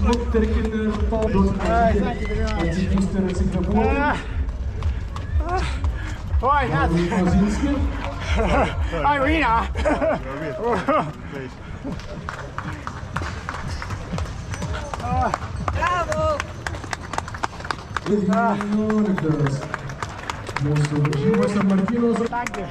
betekenen tal door thank you very much. Het is Mr. Singapore. Ah. Hoi, ja. Mazinski. Irina. Bravo! Signore, Mr. Martino. Dank je.